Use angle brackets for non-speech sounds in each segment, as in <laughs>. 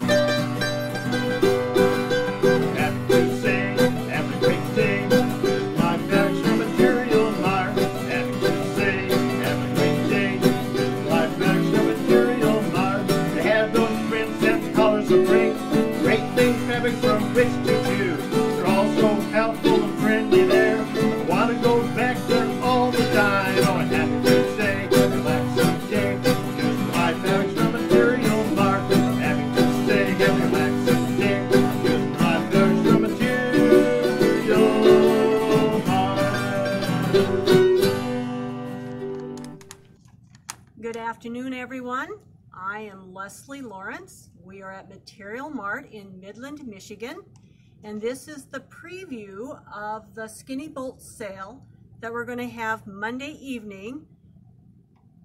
Happy everyone. I am Leslie Lawrence. We are at Material Mart in Midland, Michigan, and this is the preview of the Skinny Bolt sale that we're going to have Monday evening,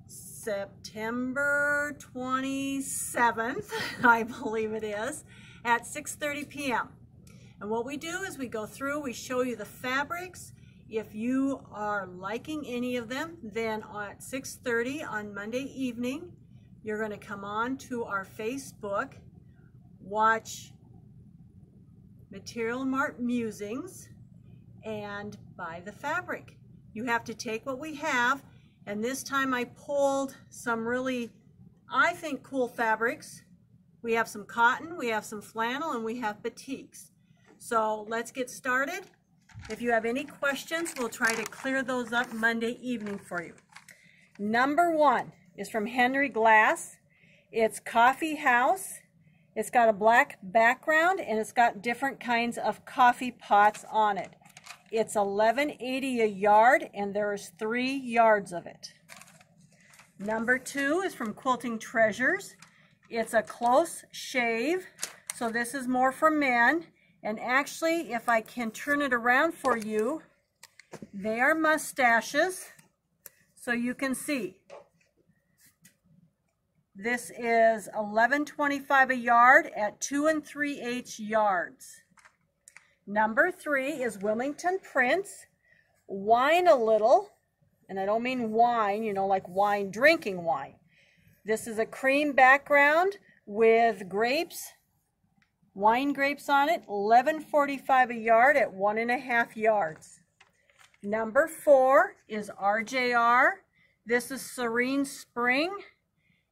September 27th, <laughs> I believe it is, at 6:30 p.m. And what we do is we go through, we show you the fabrics. If you are liking any of them, then at 6.30 on Monday evening, you're going to come on to our Facebook, watch Material Mart Musings, and buy the fabric. You have to take what we have, and this time I pulled some really, I think, cool fabrics. We have some cotton, we have some flannel, and we have batiks. So let's get started. If you have any questions, we'll try to clear those up Monday evening for you. Number one is from Henry Glass. It's Coffee House. It's got a black background and it's got different kinds of coffee pots on it. It's 11.80 a yard and there's three yards of it. Number two is from Quilting Treasures. It's a close shave, so this is more for men. And actually, if I can turn it around for you, they are mustaches, so you can see. This is 11.25 a yard at 2 and 3 eighths yards. Number three is Wilmington Prints. Wine a little, and I don't mean wine, you know, like wine, drinking wine. This is a cream background with grapes, wine grapes on it, 11.45 a yard at one and a half yards. Number four is RJR. This is Serene Spring,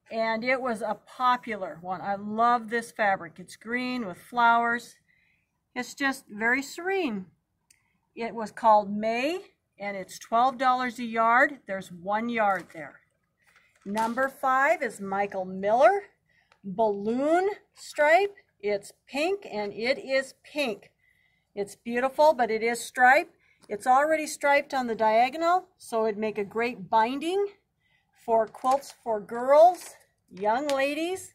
and it was a popular one. I love this fabric. It's green with flowers. It's just very serene. It was called May, and it's $12 a yard. There's one yard there. Number five is Michael Miller. Balloon stripe. It's pink, and it is pink. It's beautiful, but it is striped. It's already striped on the diagonal, so it'd make a great binding for quilts for girls, young ladies,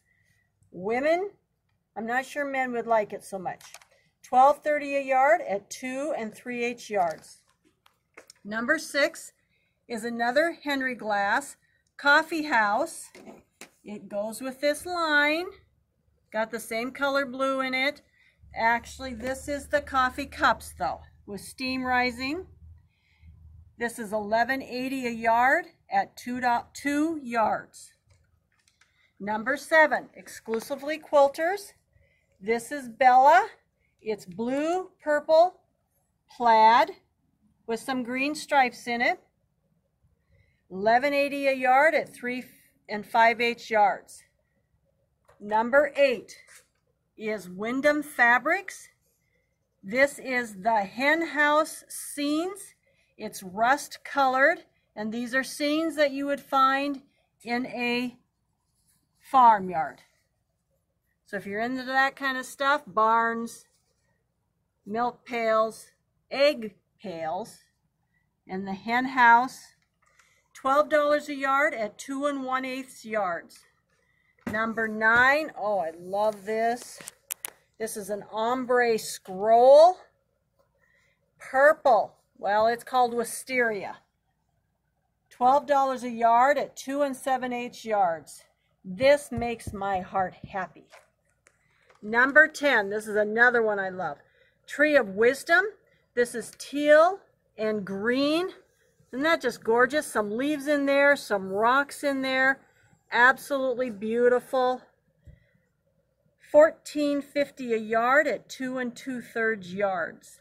women. I'm not sure men would like it so much. 12.30 a yard at 2 and 3 eighths yards. Number six is another Henry Glass coffee house. It goes with this line. Got the same color blue in it. Actually, this is the coffee cups though, with steam rising. This is 11.80 a yard at two, two yards. Number seven, exclusively quilters. This is Bella. It's blue, purple, plaid with some green stripes in it. 11.80 a yard at 3 and 5 eighths yards. Number eight is Windham Fabrics. This is the hen house scenes. It's rust colored, and these are scenes that you would find in a farmyard. So if you're into that kind of stuff, barns, milk pails, egg pails, and the hen house, $12 a yard at two and one eighths yards. Number nine, oh, I love this. This is an ombre scroll. Purple, well, it's called wisteria. $12 a yard at two and seven eighths yards. This makes my heart happy. Number 10, this is another one I love. Tree of Wisdom. This is teal and green. Isn't that just gorgeous? Some leaves in there, some rocks in there. Absolutely beautiful. 14.50 a yard at two and two thirds yards.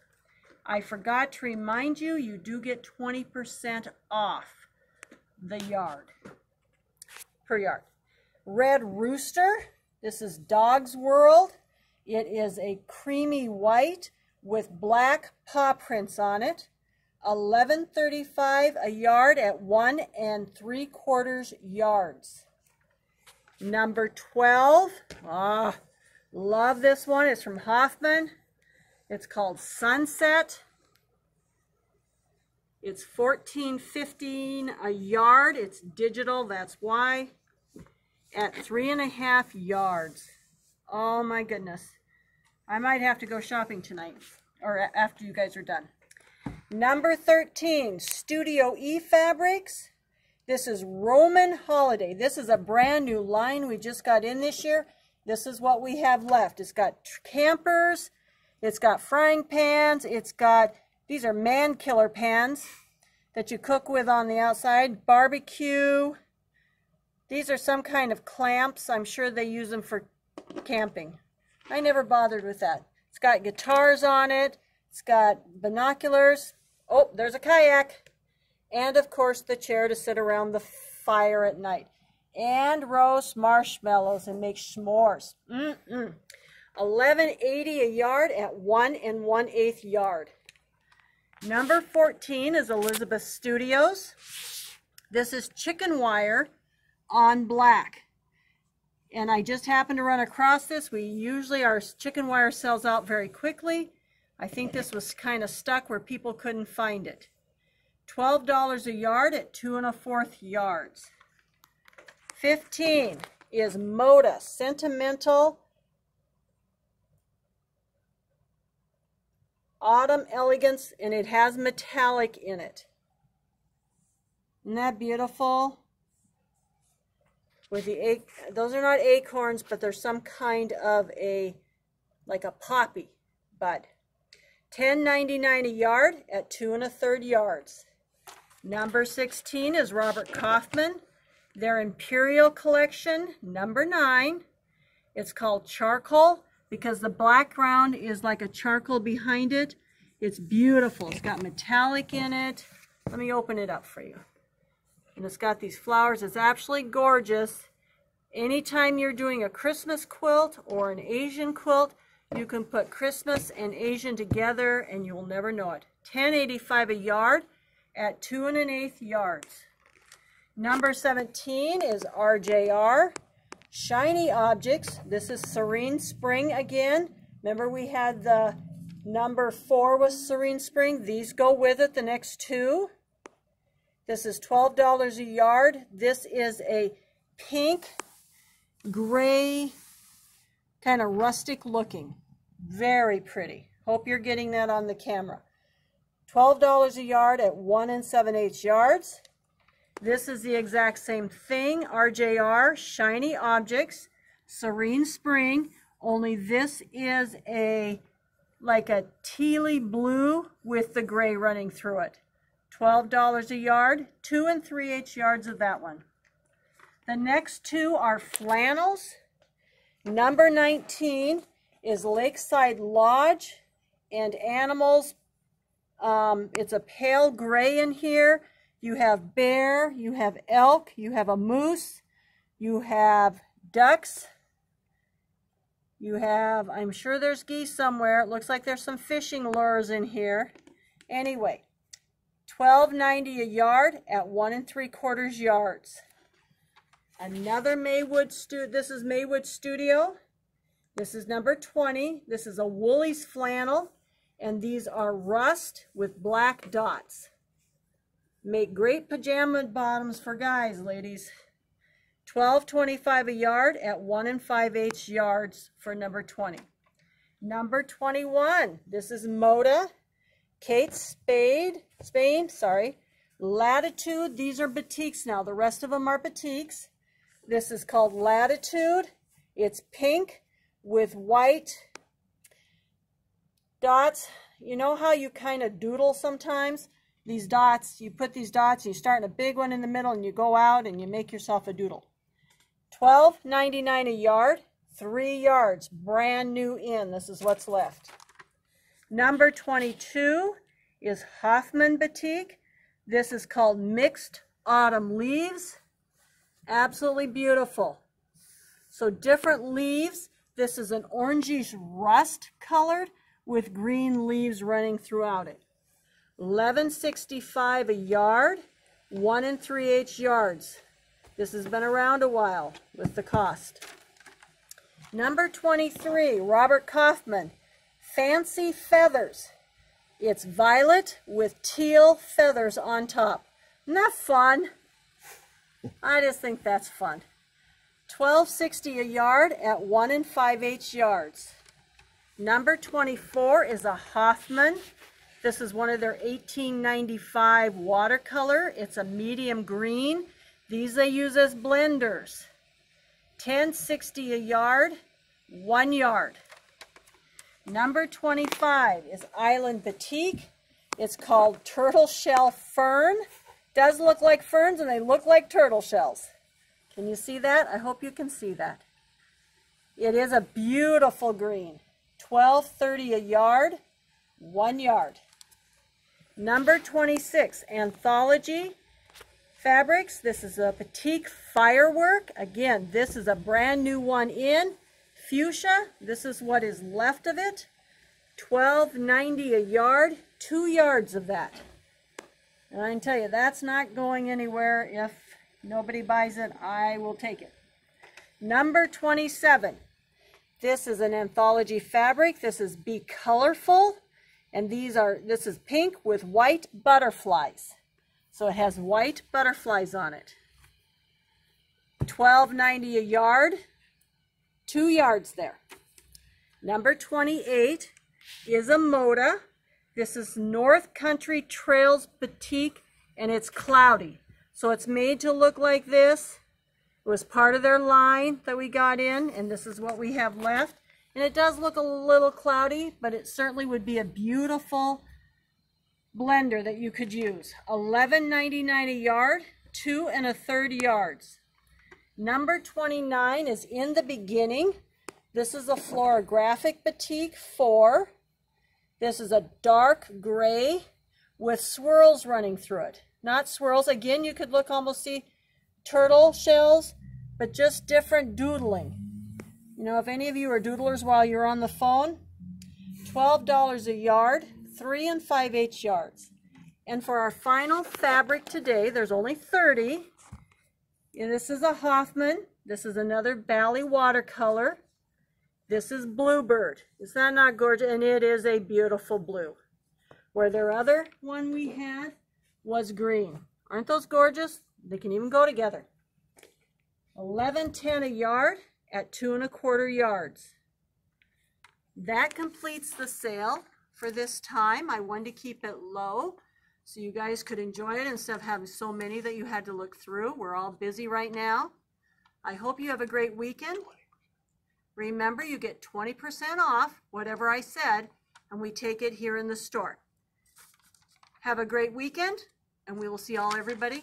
I forgot to remind you, you do get 20% off the yard per yard. Red Rooster, this is Dog's World. It is a creamy white with black paw prints on it. 11.35 a yard at one and three quarters yards. Number 12, ah, love this one. It's from Hoffman. It's called Sunset. It's 14.15 a yard. It's digital, that's why. At three and a half yards. Oh my goodness. I might have to go shopping tonight or after you guys are done. Number 13, Studio E Fabrics. This is Roman Holiday. This is a brand new line we just got in this year. This is what we have left. It's got campers, it's got frying pans, it's got, these are man killer pans that you cook with on the outside, barbecue. These are some kind of clamps. I'm sure they use them for camping. I never bothered with that. It's got guitars on it. It's got binoculars. Oh, there's a kayak. And of course the chair to sit around the fire at night. And roast marshmallows and make s'mores. Mm-mm. 1180 a yard at one and one eighth yard. Number 14 is Elizabeth Studios. This is chicken wire on black and I just happened to run across this. We usually, our chicken wire sells out very quickly. I think this was kind of stuck where people couldn't find it. $12 a yard at two and a fourth yards. 15 is Moda Sentimental Autumn Elegance, and it has metallic in it. Isn't that beautiful? with the those are not acorns, but they're some kind of a, like a poppy bud. 10.99 a yard at two and a third yards. Number 16 is Robert Kaufman. Their Imperial Collection, number nine. It's called Charcoal because the background is like a charcoal behind it. It's beautiful. It's got metallic in it. Let me open it up for you. And it's got these flowers. It's absolutely gorgeous. Anytime you're doing a Christmas quilt or an Asian quilt, you can put Christmas and Asian together and you will never know it. 10.85 a yard at two and an eighth yards. Number 17 is RJR. Shiny Objects. This is Serene Spring again. Remember we had the number four was Serene Spring. These go with it, the next two. This is $12 a yard. This is a pink, gray, kind of rustic looking. Very pretty. Hope you're getting that on the camera. $12 a yard at 1 and 7 eighths yards. This is the exact same thing. RJR, Shiny Objects, Serene Spring, only this is a like a tealy blue with the gray running through it. $12 a yard, 2 and 3 eighths yards of that one. The next two are flannels. Number 19 is Lakeside Lodge and animals. Um, it's a pale gray in here. You have bear, you have elk, you have a moose, you have ducks, you have, I'm sure there's geese somewhere. It looks like there's some fishing lures in here. Anyway, $12.90 a yard at one and three quarters yards. Another Maywood, stu this is Maywood Studio. This is number 20. This is a Woolies flannel, and these are rust with black dots. Make great pajama bottoms for guys, ladies. $12.25 a yard at 1 and 5 eighths yards for number 20. Number 21, this is Moda Kate Spade, Spain, sorry. Latitude, these are batiks now. The rest of them are batiks. This is called Latitude. It's pink with white dots. You know how you kind of doodle sometimes? These dots, you put these dots, you start in a big one in the middle and you go out and you make yourself a doodle. $12.99 a yard, Three yards, brand new in. This is what's left. Number 22 is Hoffman Batik. This is called Mixed Autumn Leaves. Absolutely beautiful. So different leaves. This is an orangish rust colored with green leaves running throughout it. 1165 a yard, one and three eighths yards. This has been around a while with the cost. Number 23, Robert Kaufman, Fancy Feathers. It's violet with teal feathers on top. That fun? I just think that's fun. 1260 a yard at 1 and 5 eighths yards. Number 24 is a Hoffman. This is one of their 1895 watercolor. It's a medium green. These they use as blenders. 1060 a yard, one yard. Number 25 is Island Batik. It's called Turtle Shell Fern. Does look like ferns and they look like turtle shells. Can you see that? I hope you can see that. It is a beautiful green. 12.30 a yard, one yard. Number 26, Anthology Fabrics. This is a Batik Firework. Again, this is a brand new one in. Fuchsia, this is what is left of it. 12.90 a yard, two yards of that. And I can tell you, that's not going anywhere. If nobody buys it, I will take it. Number 27. This is an anthology fabric. This is Be Colorful. And these are, this is pink with white butterflies. So it has white butterflies on it. $12.90 a yard. Two yards there. Number 28 is a Moda. This is North Country Trails Batik, and it's cloudy. So it's made to look like this. It was part of their line that we got in, and this is what we have left. And it does look a little cloudy, but it certainly would be a beautiful blender that you could use. $11.99 a yard, two and a third yards. Number 29 is in the beginning. This is a Floragraphix Batik 4. This is a dark gray with swirls running through it. Not swirls. Again, you could look almost see turtle shells, but just different doodling. You know, if any of you are doodlers while you're on the phone, $12 a yard, 3 and 5 eighths yards. And for our final fabric today, there's only 30. And this is a Hoffman. This is another Bali watercolor. This is Bluebird. Is that not gorgeous? And it is a beautiful blue. Where their other one we had was green. Aren't those gorgeous? They can even go together. 11.10 a yard at two and a quarter yards. That completes the sale for this time. I wanted to keep it low so you guys could enjoy it instead of having so many that you had to look through. We're all busy right now. I hope you have a great weekend. Remember, you get 20% off whatever I said, and we take it here in the store. Have a great weekend, and we will see all everybody